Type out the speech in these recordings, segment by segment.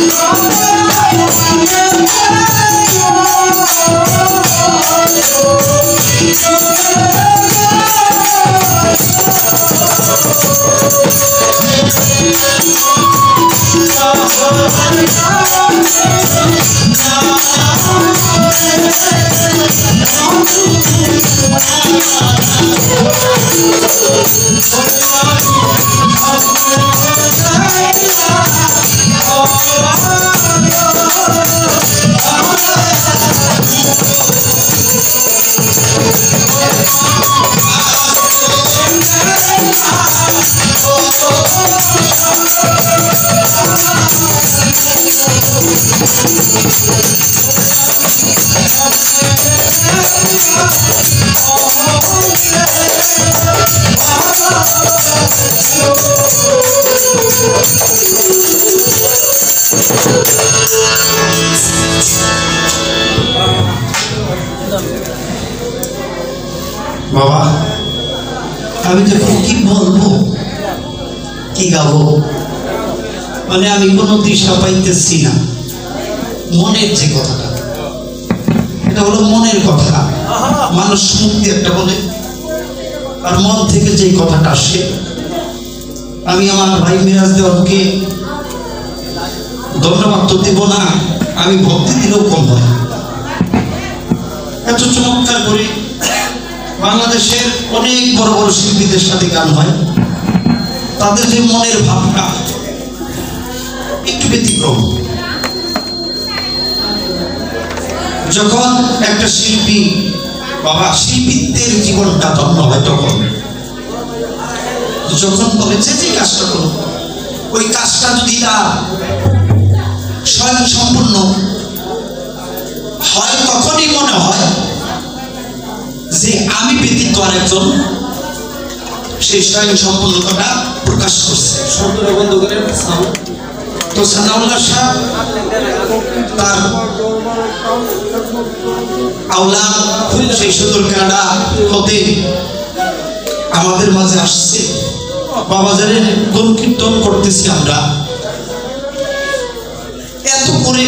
Oh, বাবা, আমি তো কি বলব? কি গাবো? মানে আমি কোনো দিশা পাইতেছি না। মনের যে কথাটা। এটা হলো মনের কথা। মানুষ মুখ দিয়ে একটা বলে আর মন থেকে যে কথাটা আসে আমি আমার ভাই মিরাজ দেওয়ানকে ধন্যবাদ তো দিব না আমি ভক্তি দিলেও কম হয় এত চমৎকার করে বাংলাদেশের অনেক বড় বড় শিল্পীদের সাথে গান হয়। তাদের যে মনের ভাবটা একটু ব্যতিক্রম। যখন একটা শিল্পী, বাবা শিল্পীদের জীবনটা ধন্য হয় তখন। যখন বলে, যে যে কাজটা করো, ওই কাজটা যদি তার স্বয়ং সম্পূর্ণ হয়, তখনই মনে হয় যে আমি ব্যতীত আর একজন সেই স্বয়ং সম্পূর্ণতাটা প্রকাশ করছে। শব্দটা বন্ধ করে সাউন্ড তো সানাউল্লাহ সাহেব, তার আওলা সেই সুন্দর কানাডা হতে আমাদের মাঝে আসছে। বাবা গুণ কীর্তন করতেছি আমরা। এত করে,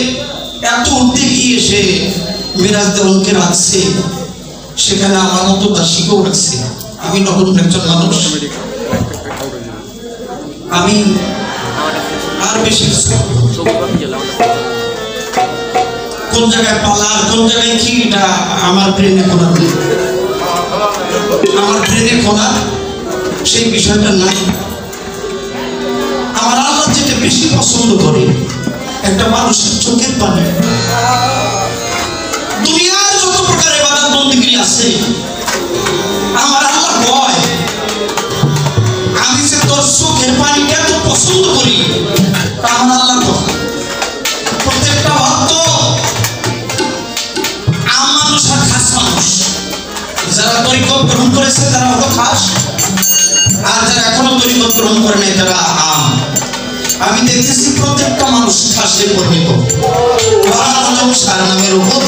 এত উঠতে গিয়ে সে মিরাজ দেওয়ানকে রাখছে। সেখানে আমার মতো দাসীকেও রাখছে। আমি নতুন একজন মানুষ। আমি আর বেশি কোন জায়গায় পালার, কোন জায়গায় কি, এটা আমার ব্রেনে খোলা আমার ব্রেনে খোলা, সেই বিষয়টা নাই। আমার আল্লাহ যেটা বেশি পছন্দ করে, একটা মানুষের চোখের পানি। দুনিয়ার যত প্রকার এবাদত বন্দিগিরি আমি দেখতেছি প্রত্যেকটা মানুষ খাসে পরিণত নামের উপর।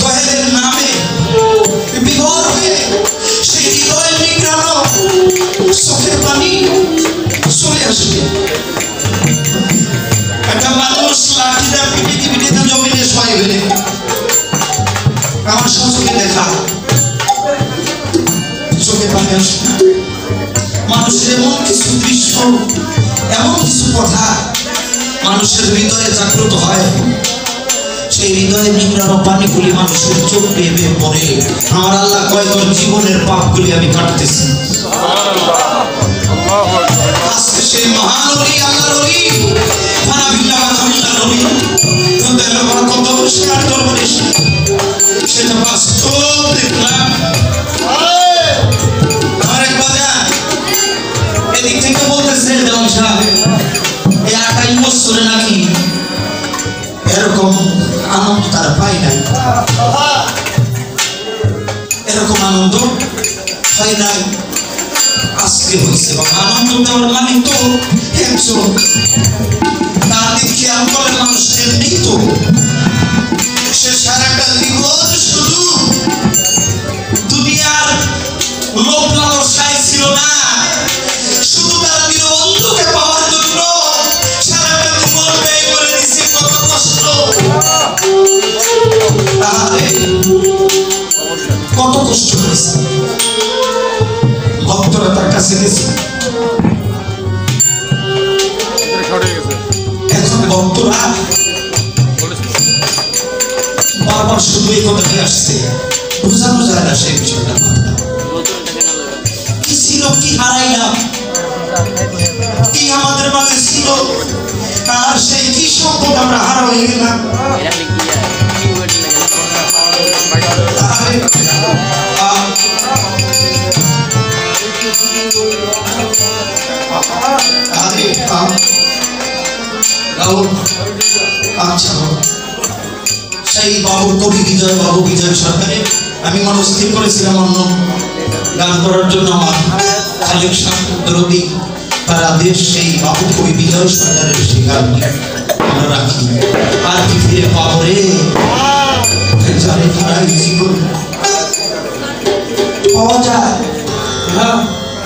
দহেদের নামে বিভোর হয়ে সেই হৃদয় নিগ্রানো চোখের পানি চলে আসবে একটা মানুষের এমন কিছু দৃশ্য এমন কিছু কথা মানুষের হৃদয়ে জাগ্রত হয়। সেই হৃদয়ে নিংড়ানো পানিগুলি মানুষের চোখ বেয়ে বেয়ে পড়ে। আমার আল্লাহ কয় জীবনের পাপগুলি আমি কাটতেছি। সেটা বাস্তব দেখলাম। এরকম আনন্দ তারা পায় নাই। এরকম আনন্দ হয় মানে তো একজন তার দিক খেয়াল করে মানুষ মানুষ তো সে সারাটা জীবন তার গেছে। এখন ভক্তরা বারবার শুধু এই কথাটি আসছে। বোঝানো যায় না সেই বিষয়টা। কি ছিল, কি হারাইলাম? কি আমাদের মাঝে ছিল আর সেই কি সম্পদ আমরা হারা হয়ে গেলাম আচ্ছা। সেই বাবু কবি বিজয় বাবু বিজয় সরকারে আমি মনস্থির করেছিলাম অন্য গান করার জন্য আমার কালেকশন রবি তার আদেশ সেই বাবু কবি বিজয় সরকারের সেই গানটি। রাখি। আর ফিরে পাবো তারা পাওয়া যায়। হ্যাঁ।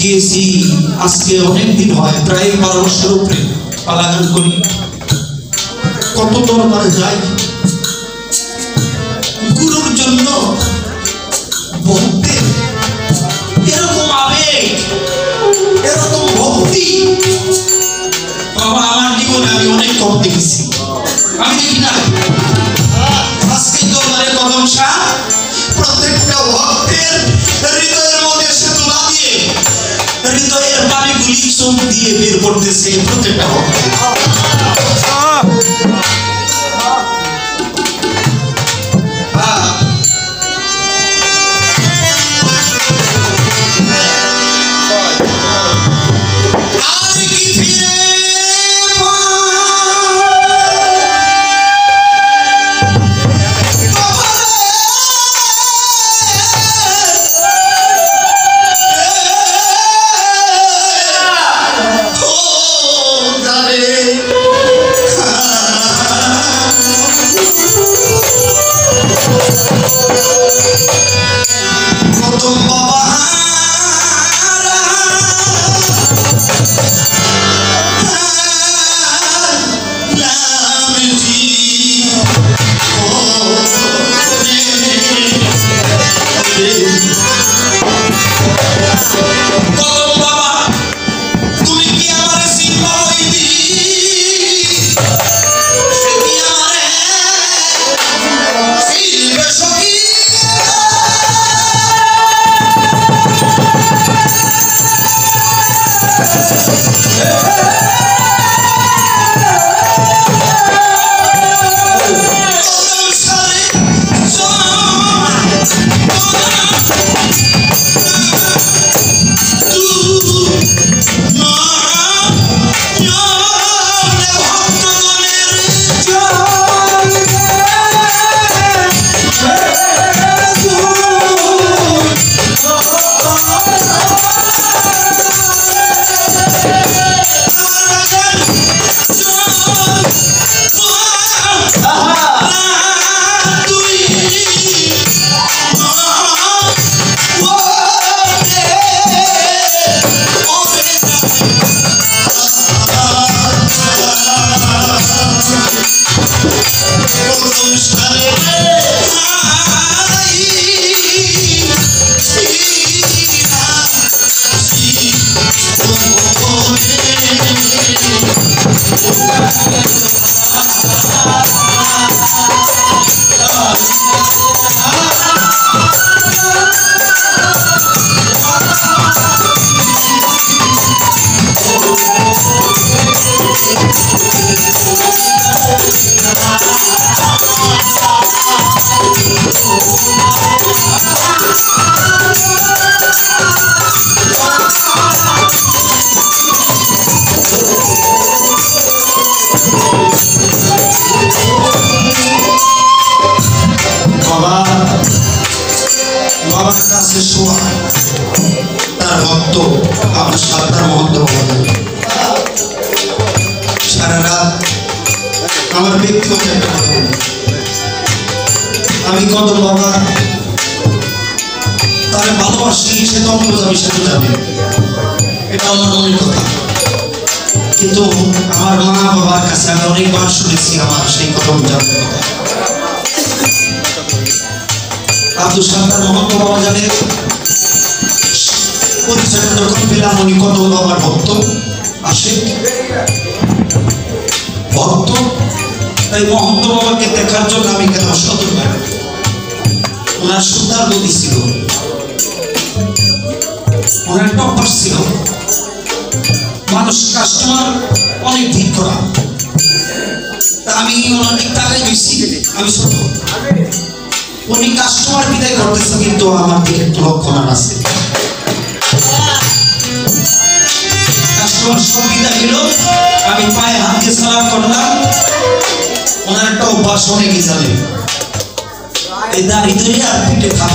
গিয়েছি, আজকে অনেক দিন হয়, প্রায় বারো বছর উপরে পালাগান করি। কত দরবারে যাই, গুরুর জন্য এরকম আবেগ, এরকম ভক্তি। বাবা, আমার জীবনে আমি অনেক কম দেখেছি। আমি দেখি না আজকে দরবারে কদম শাহ প্রত্যেকটা ভক্তের হৃদয়ের মধ্যে সে হৃদয়ের পানিগুলি চোখ দিয়ে বের করতেছে প্রত্যেকটা ভক্ত তারে ভালোবাসি, সে তো অন্য যাবে সে যাবে এটা মনের কথা। কিন্তু আমার মা বাবার কাছে আমি অনেকবার শুনেছি আমার সেই কদম যাবে কথা। আব্দুল সাত্তার মোহাম্মদ বাবা জানের পরিচয়টা যখন পেলাম, উনি কত বাবার ভক্ত, আসে। ভক্ত? তাই মহন্ত বাবাকে দেখার জন্য আমি কেন সদর ওনার সুন্দর গতি ছিল। টপার ছিল মানুষ কাস্টমার অনেক ভিড় করা। আমি দিক তাকাই বেশি আমি ছোট। উনি কাস্টমার বিদায় করতেছে, কিন্তু আমার দিকে একটু লক্ষণ আছে। কাস্টমার সব বিদায় নিল, আমি পায়ে হাত দিয়ে সালাম করলাম। ওনার একটা অভ্যাস অনেকে জানে। এই দাড়ি আর পিঠে খাব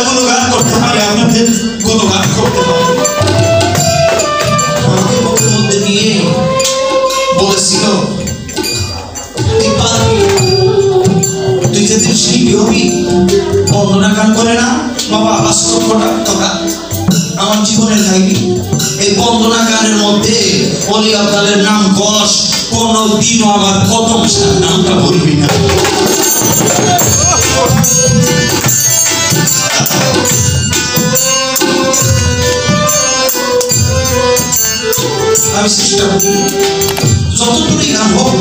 এক সময় আমি কত বাবার গুণগান করতে পারি। আপনাদের গুণগান করতে পারি মধ্যে বলেছিল বর্ণনা গান করে না, বাবা বাস্তব কথা আমার জীবনের কাহিনী এই বন্দনা মধ্যে অলি আব্দালের নাম কষ কোনো দিনও আমার সার নামটা বলবি না। আমি চেষ্টা করি। যতটুকুই গান হোক,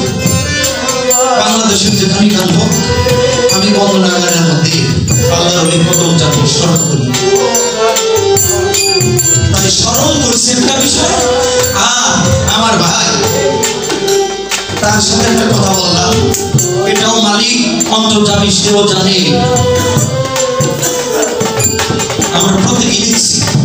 বাংলাদেশের যেখানে গান হোক, আমি বন্দনা গানের মধ্যে আল্লাহর কদম যাতে স্মরণ করি। তাই স্মরণ করেছি একটা বিষয়। আর আমার ভাই, তার সাথে একটা কথা বললাম। এটাও মালিক, অন্তর্জামী, সেও জানে। আমরা প্রত্যেকেই দেখছি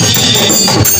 Thank.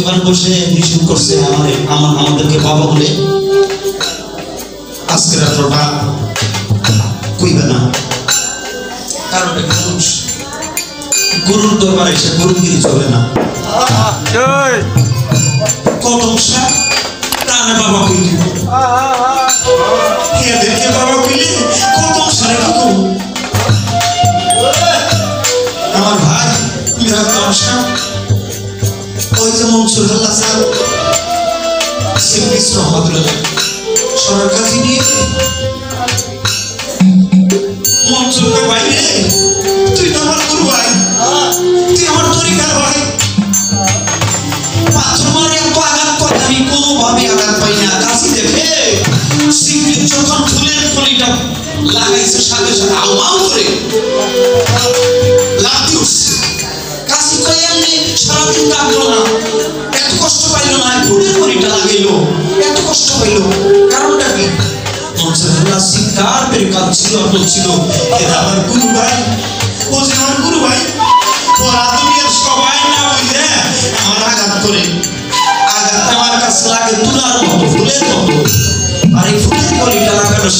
ওখানে বসে রিসিভ করছে আমাদের আমার আমাদেরকে বাবা বলে। আজকে রাত্রটা কইবে না। কারণটা কি মানুষ গরুর দরবারে গরুগিরি চলে না। প্রাণে বাবা কইলি। এদেরকে বাবা কইলি কলম সারে কি করব আমার ভাই মেরা তমসা ওই যে মনসুর হাল্লা সাহেব সিপিস রহমতুল্লাহ সবার কাছে নিয়ে মনসুরকে ভাই রে তুই তো আমার গুরু ভাই। তুই আমার তরিকার ভাই। পাথর এত আঘাত করে আমি কোনোভাবে আঘাত পাই না। কাছে দেখে সিপিস যখন ফুলের লাগাইছে সাথে সাথে আউমাউ করে সারাদিন কাঁদলো না। এত কষ্ট পাইলো না ফুলের কলিটা লাগাইলো। এত কষ্ট পাইলো। কারণটা কি? মনসারুল্লাহ চিৎকার বের কাঁদছিল আর বলছিল এরা আমার গুরু ভাই ও যে আমার করে।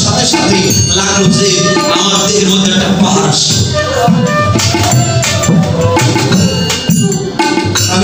সাথে সাথে লাগল যে আমার দেহের মধ্যে একটা পাহাড়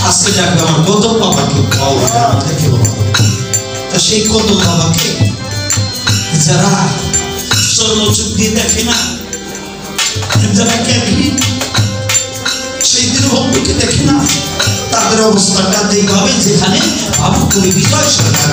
আজকে যাক আমার কত বাবাকে তা সেই কত বাবাকে যারা চর্মচুপ দিয়ে দেখে না, যারা জ্ঞানী, সেই দেখে না, তাদের অবস্থাটা এইভাবে যেখানে ভাবুক বিজয় সরকার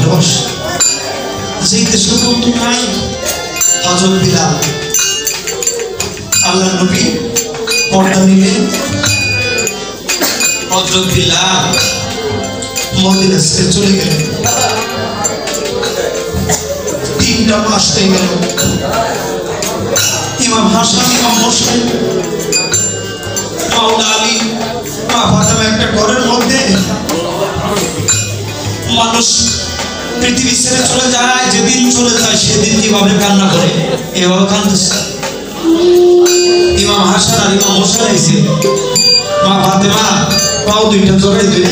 ভালোবাসে যেই দেশে বন্ধু নাই হজর বিলাল আল্লাহ নবী পর্দা নিলেন। হজরত বিলাল মদিনা চলে গেলেন। তিনটা মাস হয়ে গেল। ইমাম হাসান, ইমাম হোসেন, মাওলা মা ফাতেমা একটা ঘরের মধ্যে মানুষ পৃথিবী ছেড়ে চলে যায়, যেদিন চলে যায় সেদিন কীভাবে কান্না করে। এভাবে কান্দছে ইমাম হাসান আর ইমাম হোসেন মা ফাতেমা, পাও দুইটা চড়াই দিলে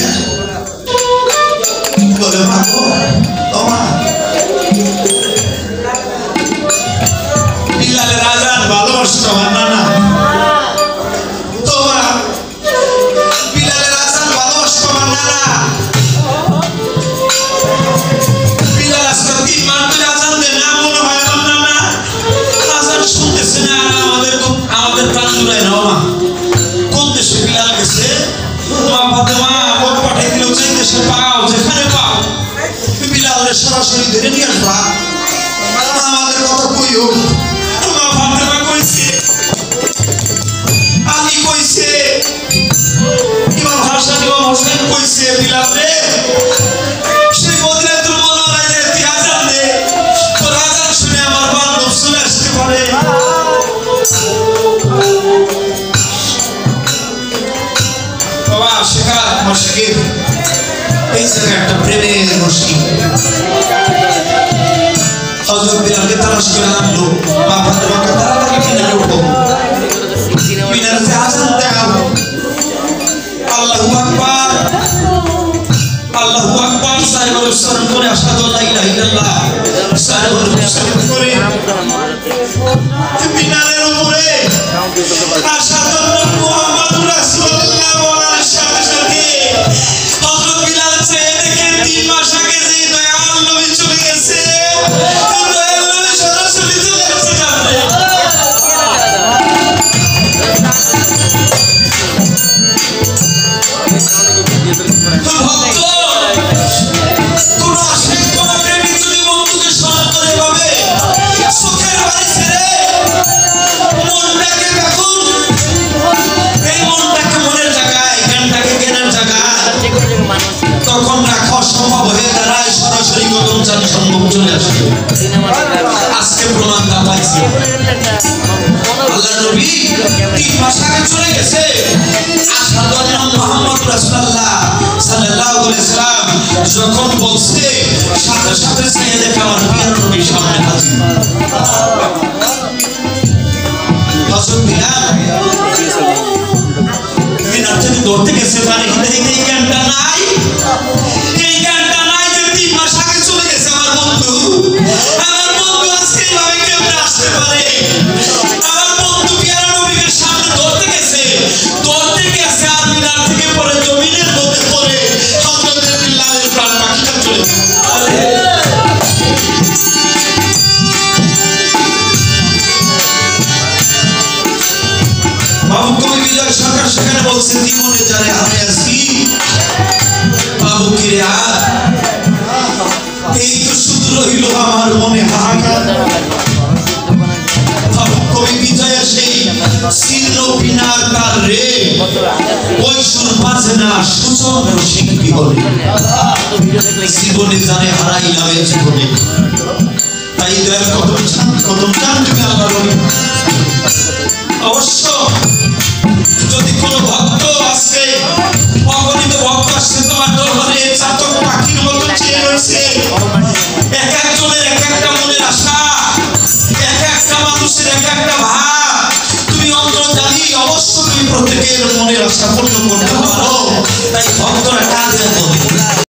আগে চলে গেছে। মুহাম্মাদুর রাসূলুল্লাহ সাল্লাল্লাহু আলাইহি সাল্লাম যখন বলছে, সাথে সাথে চেয়ে দেখে আমার প্রিয় নবী সামনে হাজির। হযরত বিলাল মিনার থেকে ধরতে গেছে, তার হিতে এই জ্ঞানটা নাই? ছিন্ন বিনার কাল রে। ওই সুর বাজে না সূচক শিল্পী বলে? জীবনে জানে হারাইলাম জীবনে। তাই দয়াল কদম চান কদম চান তুমি আল্লাহ অবশ্য যদি কোন ভক্ত আসছে অগণিত ভক্ত আসছে তোমার দরবারে চাতক পাখির মতো চেয়ে রয়েছে। এক একজনের এক একটা মনের আশা এক একটা মানুষের এক একটা ভাব। প্রত্যেকের মনের আশা পূর্ণ করতে পারো তাই ভক্তরা কাঁদে বলে